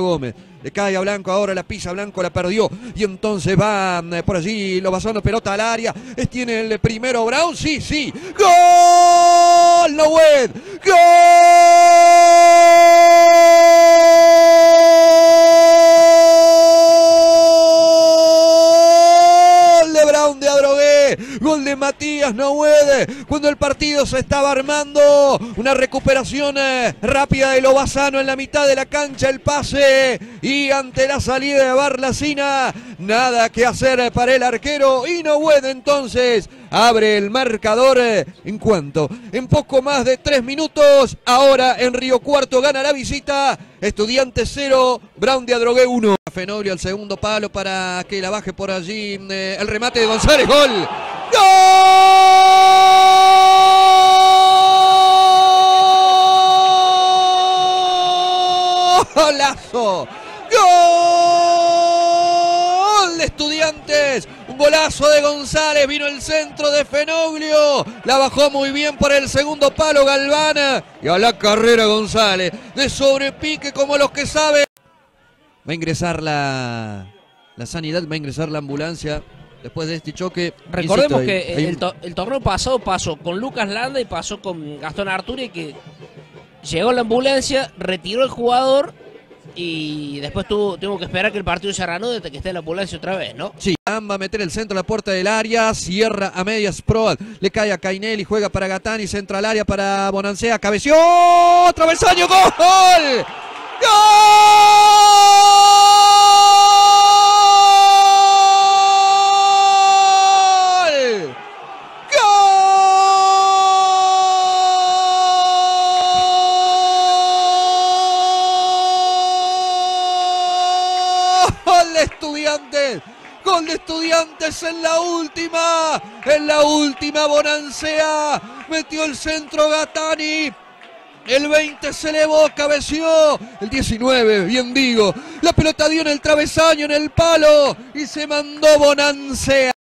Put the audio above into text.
Gómez. Le cae a Blanco ahora, la pisa Blanco, la perdió. Y entonces va eh, por allí lo basando pelota al área. Tiene el primero Brown. Sí, sí. ¡Gol! No. ¡Gol! Gol de Matías Nohuede. Cuando el partido se estaba armando. Una recuperación eh, rápida de Lobazano en la mitad de la cancha. El pase. Y ante la salida de Barlacina. Nada que hacer para el arquero. Y Nohuede entonces abre el marcador eh, en cuanto. En poco más de tres minutos. Ahora en Río Cuarto gana la visita. Estudiante 0, Brown de Adrogué 1. Fenolio al segundo palo para que la baje por allí. eh, el remate de González. Gol. ¡Golazo! ¡Gol de Un golazo de González, vino el centro de Fenoglio, la bajó muy bien por el segundo palo Galvana y a la carrera González, de sobrepique como los que saben. Va a ingresar la, la sanidad, va a ingresar la ambulancia después de este choque. Recordemos Insisto, que hay el, un- to- el torneo pasado pasó con Lucas Landa y pasó con Gastón Arturi que llegó la ambulancia, retiró el jugador y después tuvo, tuvo que esperar que el partido se hasta que esté la ambulancia otra vez, ¿no? Sí, va a meter el centro a la puerta del área, cierra a medias Proad, le cae a Cainelli, juega para Gatani, centra al área para Bonancea, cabeció, travesaño, gol, gol, estudiantes. Gol de estudiantes en la última. En la última Bonancea. Metió el centro Gatani. El 20 se elevó, cabeció. El 19, bien digo. La pelota dio en el travesaño, en el palo. Y se mandó Bonancea.